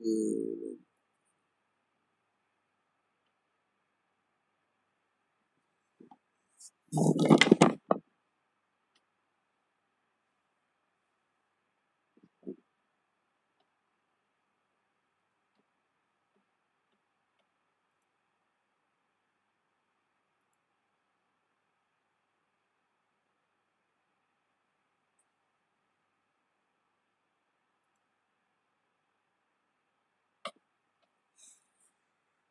Eh,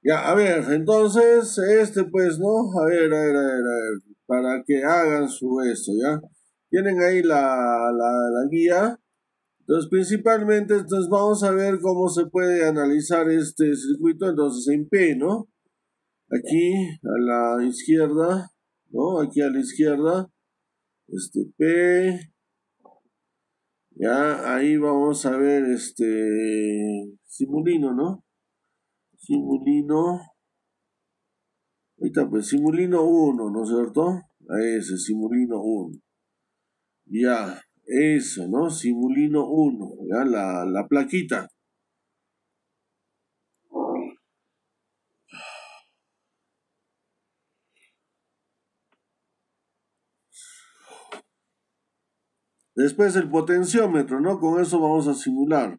Ya, a ver, entonces, este pues, ¿no? A ver, a ver, a ver, a ver, para que hagan su esto, ¿ya? Tienen ahí la, la, la guía. Entonces, principalmente, entonces vamos a ver cómo se puede analizar este circuito, entonces en P, ¿no? Aquí a la izquierda, ¿no? Aquí a la izquierda, este P, ya, ahí vamos a ver este simulino, ¿no? Simulino. Ahí está, pues Simulino 1, ¿no es cierto? A ese, Simulino 1. Ya, eso, ¿no? Simulino 1, ya, la, la plaquita. Después el potenciómetro, ¿no? Con eso vamos a simular.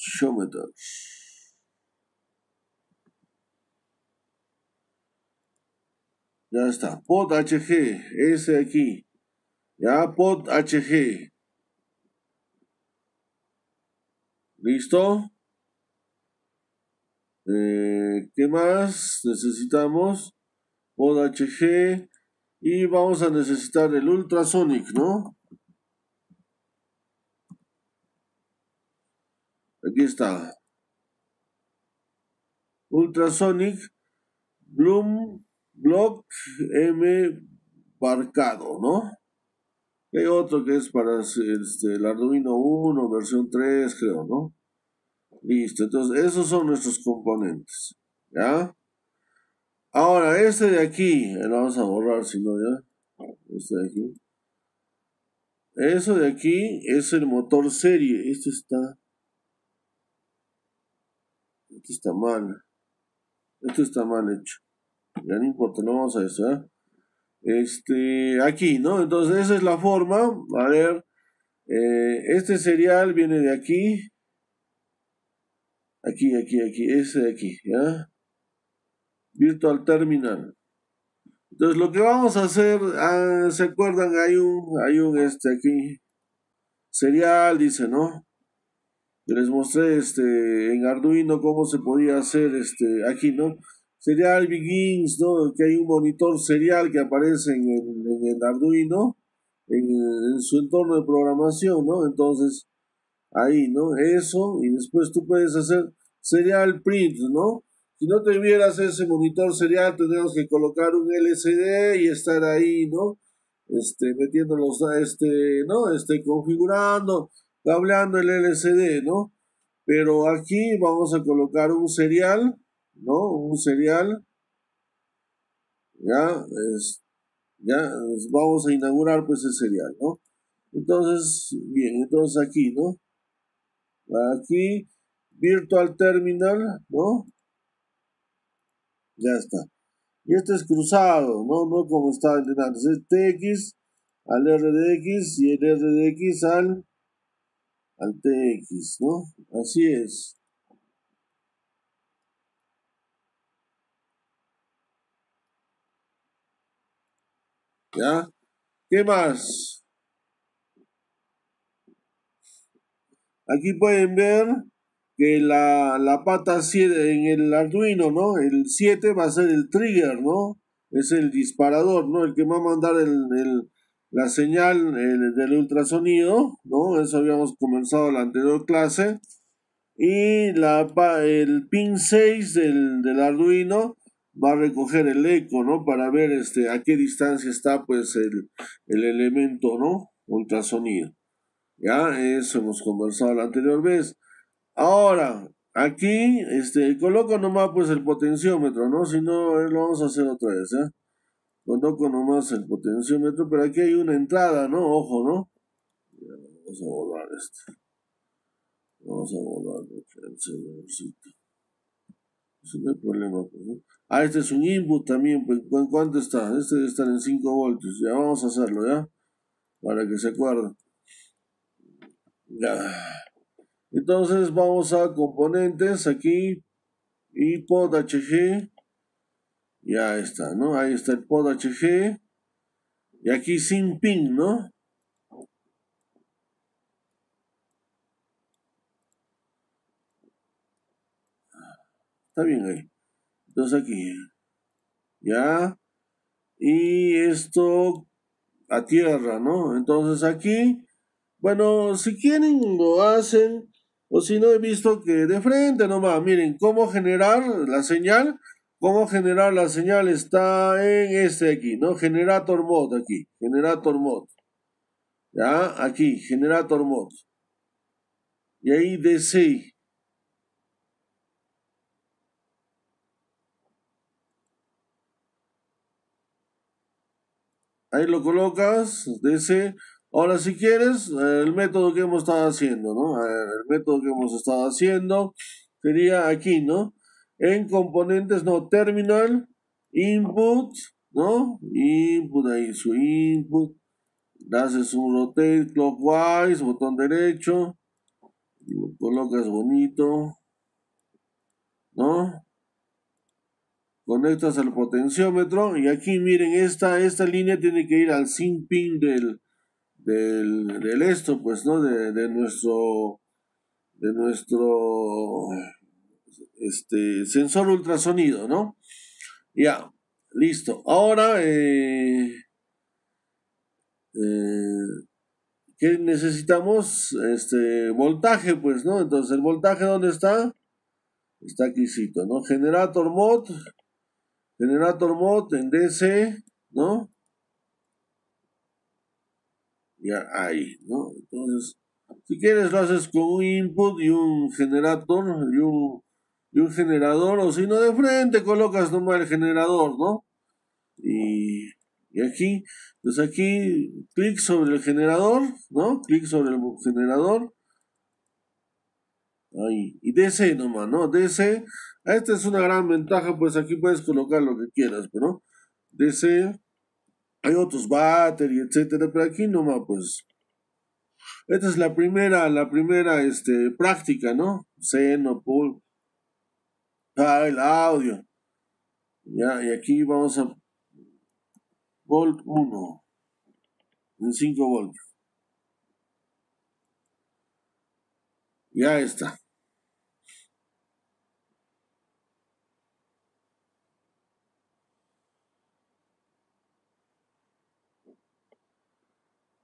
Potenciómetro. Ya está. Pod HG. Ese aquí. Ya, pod HG. ¿Listo? Eh, ¿Qué más necesitamos? Pod HG. Y vamos a necesitar el ultrasonic, ¿no? Aquí está. Ultrasonic Bloom Block M Barcado, ¿no? Hay otro que es para este, el Arduino 1, versión 3, creo, ¿no? Listo, entonces esos son nuestros componentes, ¿ya? Ahora, este de aquí, lo vamos a borrar si no ya. Este de aquí. Eso de aquí es el motor serie. Esto está. Esto está mal. Esto está mal hecho. Ya no importa, no vamos a eso, ¿eh? Este, aquí, ¿no? Entonces, esa es la forma. A ver. Eh, este serial viene de aquí. Aquí, aquí, aquí. Ese de aquí, ¿ya? Virtual Terminal. Entonces lo que vamos a hacer, ah, ¿se acuerdan? Hay un, hay un este aquí, serial, dice, ¿no? Les mostré este en Arduino cómo se podía hacer este aquí, ¿no? Serial begins, ¿no? Que hay un monitor serial que aparece en el, Arduino, en, en, su entorno de programación, ¿no? Entonces, ahí, ¿no? Eso, y después tú puedes hacer serial print, ¿no? Si no tuvieras ese monitor serial, tendríamos que colocar un LCD y estar ahí, ¿no? Este, metiendo los, este, ¿no? Este, configurando, cableando el LCD, ¿no? Pero aquí vamos a colocar un serial, ¿no? Un serial. Ya, es, ya, vamos a inaugurar pues el serial, ¿no? Entonces, bien, entonces aquí, ¿no? Aquí, Virtual Terminal, ¿no? Ya está. Y este es cruzado, no, no como estaba antes. Es TX al RDX y el RDX al, al TX, ¿no? Así es. ¿Ya? ¿Qué más? Aquí pueden ver que la, la pata 7 en el Arduino, ¿no? El 7 va a ser el trigger, ¿no? Es el disparador, ¿no? El que va a mandar el, la señal del ultrasonido, ¿no? Eso habíamos comenzado en la anterior clase. Y el pin 6 del, del Arduino va a recoger el eco, ¿no? Para ver este, a qué distancia está pues el, el elemento, ¿no? Ultrasonido. Ya, eso hemos conversado la anterior vez. Ahora, aquí, este, coloco nomás pues el potenciómetro, ¿no? Si no, eh, lo vamos a hacer otra vez, ¿eh? Coloco nomás el potenciómetro, pero aquí hay una entrada, ¿no? Ojo, ¿no? Vamos a borrar esto. Vamos a borrar el servidorcito. Eso no problema. Pues, ¿no? Ah, este es un input también. Pues, ¿En cuánto está? Este debe estar en 5 voltios. Ya vamos a hacerlo, ¿ya? Para que se acuerden. Ya. Entonces vamos a componentes aquí. Y pod HG. Ya está, ¿no? Ahí está el pod HG. Y aquí sin pin, ¿no? Está bien ahí. Entonces aquí. Ya. Y esto a tierra, ¿no? Entonces aquí, bueno, si quieren lo hacen. O si no he visto que de frente nomás, miren, cómo generar la señal. Cómo generar la señal está en este aquí, ¿no? Generator mode aquí. Generator mode. Ya, aquí, generator mode. Y ahí DC. Ahí lo colocas, DC. Ahora si quieres, el método que hemos estado haciendo, ¿no? El método que hemos estado haciendo sería aquí, ¿no? En componentes, no, terminal, input, ¿no? Input, ahí su input. Haces un rotate clockwise, botón derecho. Lo colocas bonito, ¿no? conectas al potenciómetro y aquí miren esta, esta línea tiene que ir al sin pin del, del, esto pues no de, de, nuestro de nuestro este sensor ultrasonido no ya listo ahora eh, eh, ¿qué necesitamos? Este voltaje, pues, ¿no? Entonces, ¿el voltaje dónde está? Está aquí, ¿no? Generator mod, Generator mode en DC, ¿no? Ya ahí, ¿no? Entonces, si quieres lo haces con un input y un generator y un, y un generador, o si no de frente colocas nomás el generador, ¿no? Y, y aquí, pues aquí, clic sobre el generador, ¿no? Clic sobre el generador. Ahí, y DC nomás, ¿no? DC esta es una gran ventaja, pues aquí puedes colocar lo que quieras, pero DC, hay otros battery, etcétera, pero aquí nomás, pues. Esta es la primera, la primera, este, práctica, ¿no? Seno, el audio. Ya, y aquí vamos a volt 1 en 5 voltios. Ya está.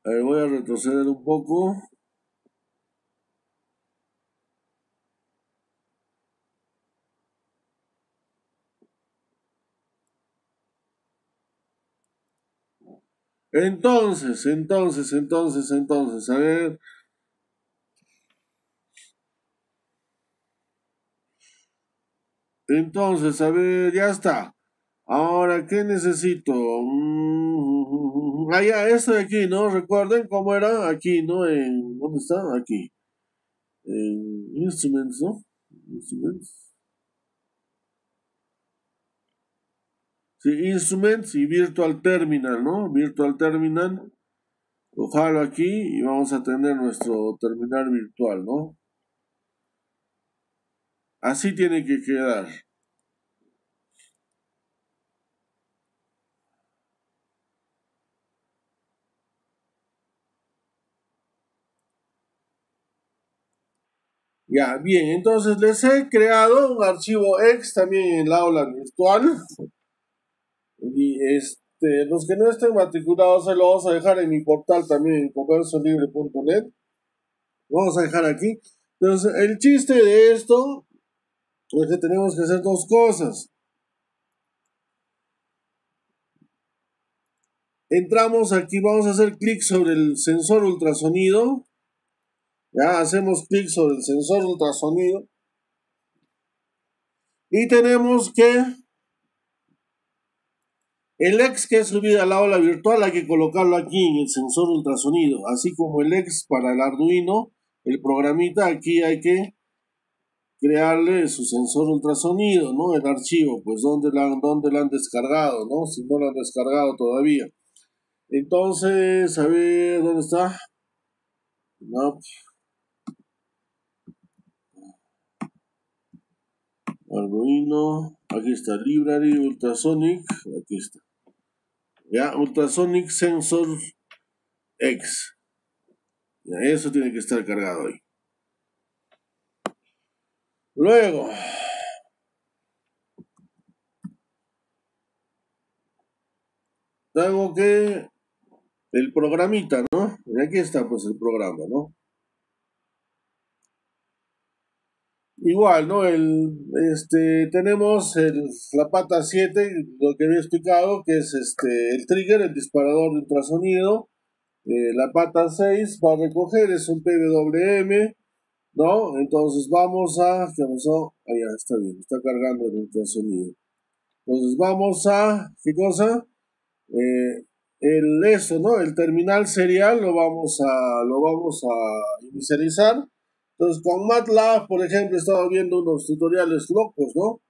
A voy a retroceder un poco. Entonces, entonces, entonces, entonces, a ver. Entonces, a ver, ya está. Ahora, ¿qué necesito? Ah, ya, esto de aquí, ¿no? Recuerden cómo era aquí, ¿no? En, ¿Dónde está? Aquí. En Instruments, ¿no? Instruments. Sí, Instruments y Virtual Terminal, ¿no? Virtual Terminal. Lo aquí y vamos a tener nuestro terminal virtual, ¿no? Así tiene que quedar. Ya, bien, entonces les he creado un archivo X también en la aula virtual. Y este, los que no estén matriculados se lo vamos a dejar en mi portal también en comerciolibre.net. Vamos a dejar aquí. Entonces, el chiste de esto es que tenemos que hacer dos cosas. Entramos aquí, vamos a hacer clic sobre el sensor ultrasonido ya hacemos clic sobre el sensor ultrasonido. Y tenemos que el X que he subido al aula virtual hay que colocarlo aquí en el sensor ultrasonido, así como el X para el Arduino el programita, aquí hay que crearle su sensor ultrasonido, ¿no? El archivo, pues dónde la, han descargado, ¿no? Si no lo han descargado todavía. Entonces, a ver, ¿dónde está? No. Arduino, aquí está, Library Ultrasonic, aquí está. Ya, Ultrasonic Sensor X. Eso tiene que estar cargado ahí. Luego, tengo que el programita, ¿no? Y aquí está pues el programa, ¿no? Igual, ¿no? El, este, tenemos la pata 7, lo que había explicado, que es este, el trigger, el disparador de ultrasonido. Eh, la pata 6 para recoger es un PWM, ¿no? Entonces vamos a, ¿qué pasó? Ah, ya, está bien, está cargando el ultrasonido. Entonces vamos a, ¿qué cosa? Eh, el eso, ¿no? El terminal serial lo vamos a, lo vamos a inicializar. Entonces con MATLAB, por ejemplo, he estado viendo unos tutoriales locos, ¿no?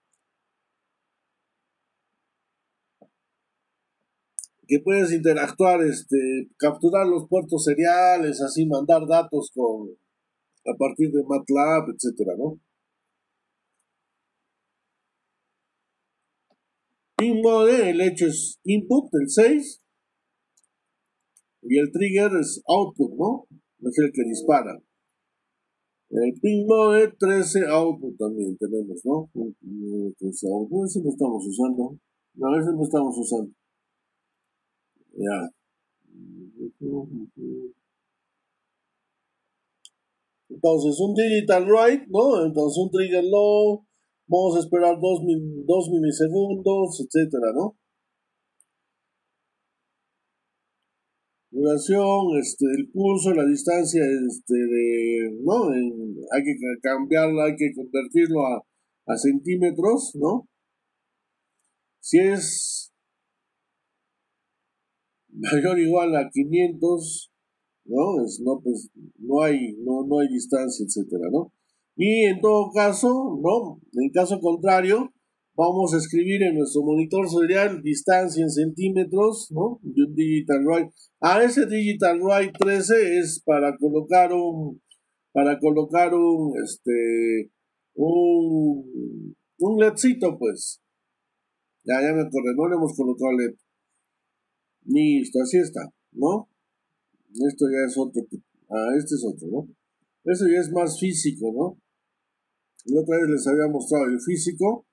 Que puedes interactuar, este, capturar los puertos seriales, así mandar datos con, a partir de MATLAB, etcétera, ¿no? mode, el hecho es input, el 6, y el trigger es output, ¿no? Es el que dispara. El pin mode 13 output también tenemos, ¿no? 13 output, ese lo estamos usando. A veces no estamos usando. Ya. Entonces, un digital write, ¿no? Entonces, un trigger low, vamos a esperar 2 milisegundos, etcétera, ¿no? Duración, este, el pulso, la distancia, este, de, ¿no? hay que cambiarlo, hay que convertirlo a, a centímetros, ¿no? Si es mayor o igual a 500, ¿no? Es, no, pues, no hay, no, no hay distancia, etcétera, ¿no? Y en todo caso, ¿no? En caso contrario, vamos a escribir en nuestro monitor serial distancia en centímetros, ¿no? De un Digital Write. A ese Digital Write 13 es para colocar un, para colocar un, este, un, un LEDcito, pues. Ya, ya me acordé, no le hemos colocado LED. Listo, así está, ¿no? Esto ya es otro Ah, este es otro, ¿no? Eso ya es más físico, ¿no? La otra vez les había mostrado el físico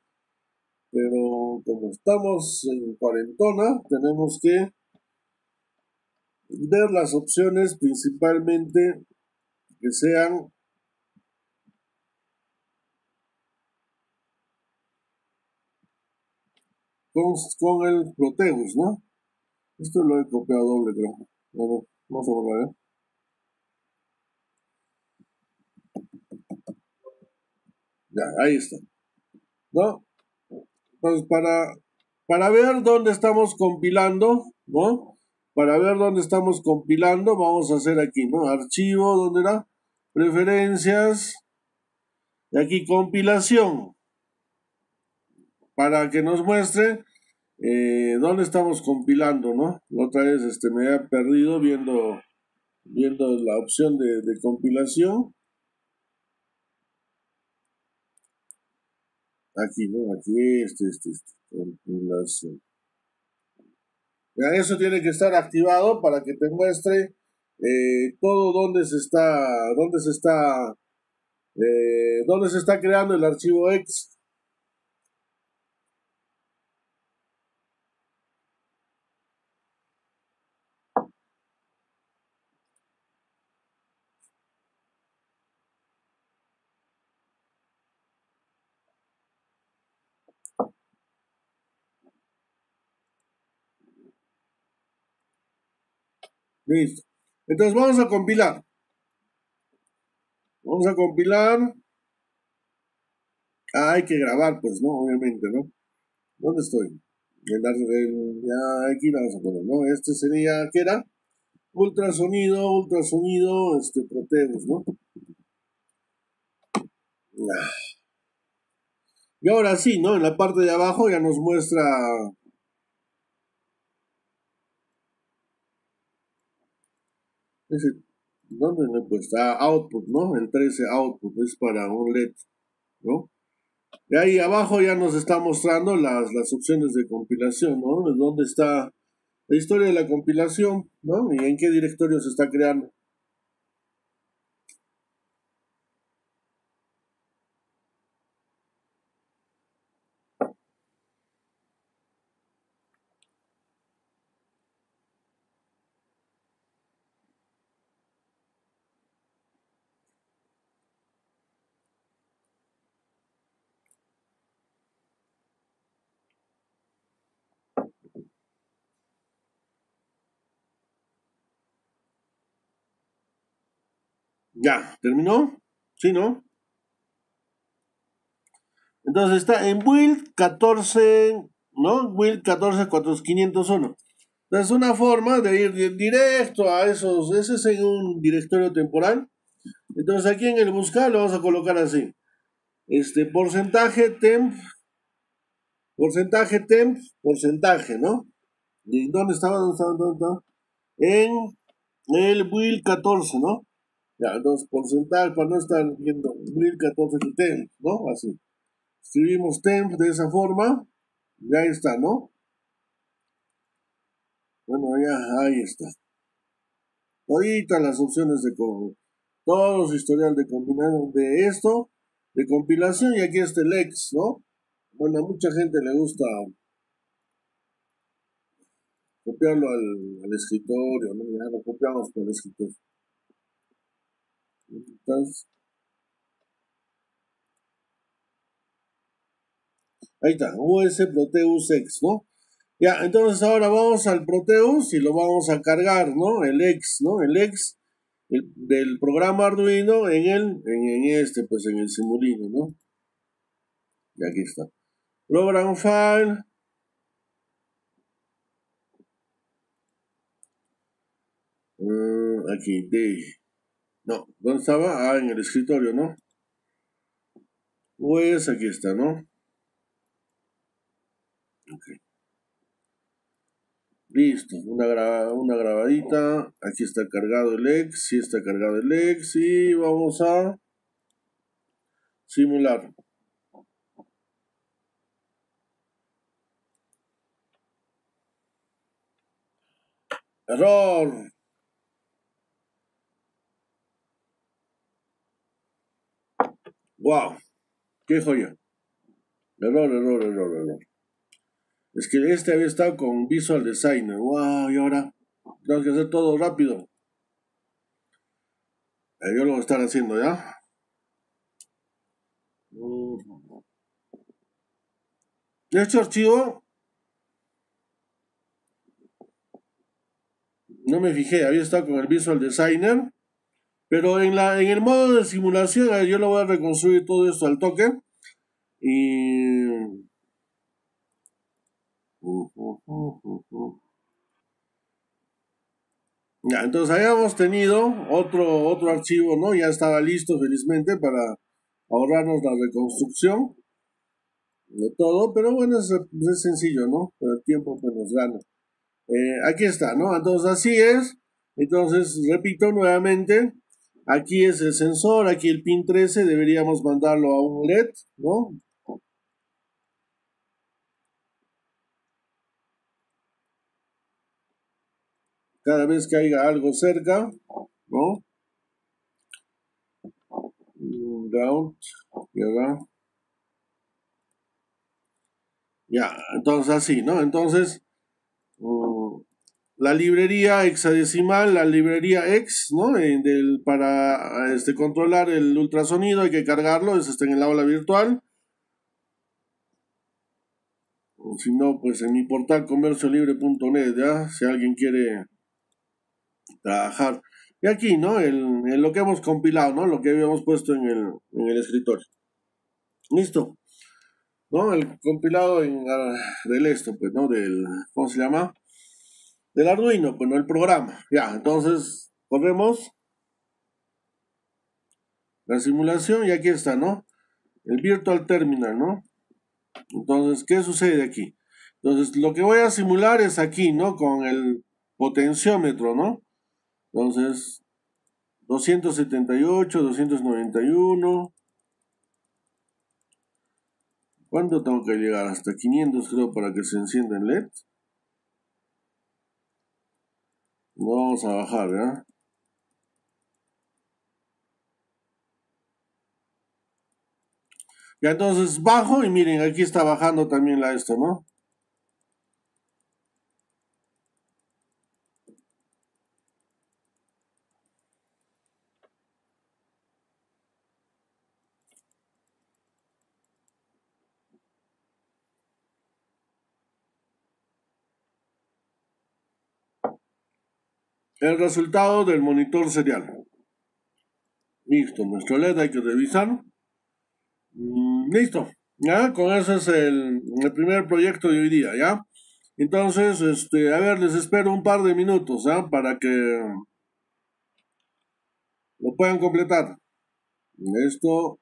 pero como estamos en cuarentona, tenemos que ver las opciones principalmente que sean con, el Proteus, ¿no? Esto lo he copiado doble, creo. Bueno, vamos a volver. Ya, ahí está. ¿No? Entonces, para, para ver dónde estamos compilando, ¿no? Para ver dónde estamos compilando, vamos a hacer aquí, ¿no? Archivo, ¿dónde era? Preferencias. Y aquí compilación. Para que nos muestre eh, dónde estamos compilando, ¿no? Otra vez este, me había perdido viendo, viendo la opción de, de compilación. Aquí, ¿no? Aquí, este, este, este. Ya, eso tiene que estar activado para que te muestre eh, todo donde se está, dónde se está, eh, dónde se está creando el archivo X. Listo. Entonces vamos a compilar. Vamos a compilar. Ah, hay que grabar, pues, ¿no? Obviamente, ¿no? ¿Dónde estoy? En ya aquí la vamos a poner, ¿no? Este sería, ¿qué era? Ultrasonido, ultrasonido, este, Proteus, ¿no? Y ahora sí, ¿no? En la parte de abajo ya nos muestra ¿dónde puesto? Ah, output, ¿no? El 13 output es para un LED, ¿no? Y ahí abajo ya nos está mostrando las, las opciones de compilación, ¿no? ¿Dónde está la historia de la compilación, ¿no? Y en qué directorio se está creando. Ya, ¿terminó? ¿Sí, no? Entonces está en build 14, ¿no? Build 14 4501. Entonces una forma de ir directo a esos, ese es en un directorio temporal. Entonces aquí en el buscar lo vamos a colocar así. Este porcentaje temp, porcentaje temp, porcentaje, ¿no? ¿Y dónde estaba? ¿Dónde estaba? ¿Dónde estaba? En el build 14, ¿no? Ya, entonces para no estar viendo 1014 temp, ¿no? Así. Escribimos temp de esa forma. Y ahí está, ¿no? Bueno, ya, ahí está. Ahorita las opciones de todos los historial de combinación de esto, de compilación, y aquí está el ex, ¿no? Bueno, a mucha gente le gusta copiarlo al, al escritorio, ¿no? Ya lo copiamos por el escritorio. Ahí está, US Proteus X, ¿no? Ya, entonces ahora vamos al Proteus y lo vamos a cargar, ¿no? El X, ¿no? El X del programa Arduino en el, en, este, pues en el simulino, ¿no? Y aquí está. Program file. Uh, aquí, D. No, ¿dónde estaba? Ah, en el escritorio, ¿no? Pues aquí está, ¿no? Ok. Listo, una, una grabadita. Aquí está cargado el ex, sí está cargado el ex y vamos a simular. Error. ¡Wow! ¡Qué joya! Error, error, error, error. Es que este había estado con Visual Designer. ¡Wow! Y ahora tengo que hacer todo rápido. Eh, yo lo voy a estar haciendo ya. Este archivo no me fijé, había estado con el Visual Designer pero en, la, en el modo de simulación yo lo voy a reconstruir todo esto al toque. Y... Ya, entonces habíamos tenido otro, otro archivo, ¿no? Ya estaba listo felizmente para ahorrarnos la reconstrucción de todo, pero bueno, es, sencillo, ¿no? El tiempo pues nos gana. Eh, aquí está, ¿no? Entonces así es. Entonces, repito nuevamente, Aquí es el sensor, aquí el pin 13, deberíamos mandarlo a un LED, ¿no? Cada vez que haya algo cerca, ¿no? Ground, y acá. Ya, entonces así, ¿no? Entonces, mm, la librería hexadecimal, la librería X, ¿no? Eh, del, para este, controlar el ultrasonido hay que cargarlo, eso está en el aula virtual. si no, pues en mi portal comerciolibre.net, ¿ya? Si alguien quiere trabajar. Y aquí, ¿no? En, lo que hemos compilado, ¿no? Lo que habíamos puesto en el, en el escritorio. Listo. ¿No? El compilado ah, del esto, pues, ¿no? Del, ¿cómo se llama? Del Arduino, pues no el programa. Ya, entonces corremos la simulación y aquí está, ¿no? el virtual terminal, ¿no? Entonces, ¿qué sucede aquí? Entonces, lo que voy a simular es aquí, ¿no? Con el potenciómetro, ¿no? Entonces, 278, 291. ¿Cuánto tengo que llegar? Hasta 500 creo para que se encienda el LED. Vamos a bajar, ¿ya? Ya entonces bajo y miren, aquí está bajando también la esto, ¿no? El resultado del monitor serial. Listo, nuestro LED hay que revisar. Mm, listo, ¿ya? Con eso es el, primer proyecto de hoy día, ¿ya? Entonces, este, a ver, les espero un par de minutos, ¿ya? Para que lo puedan completar. Esto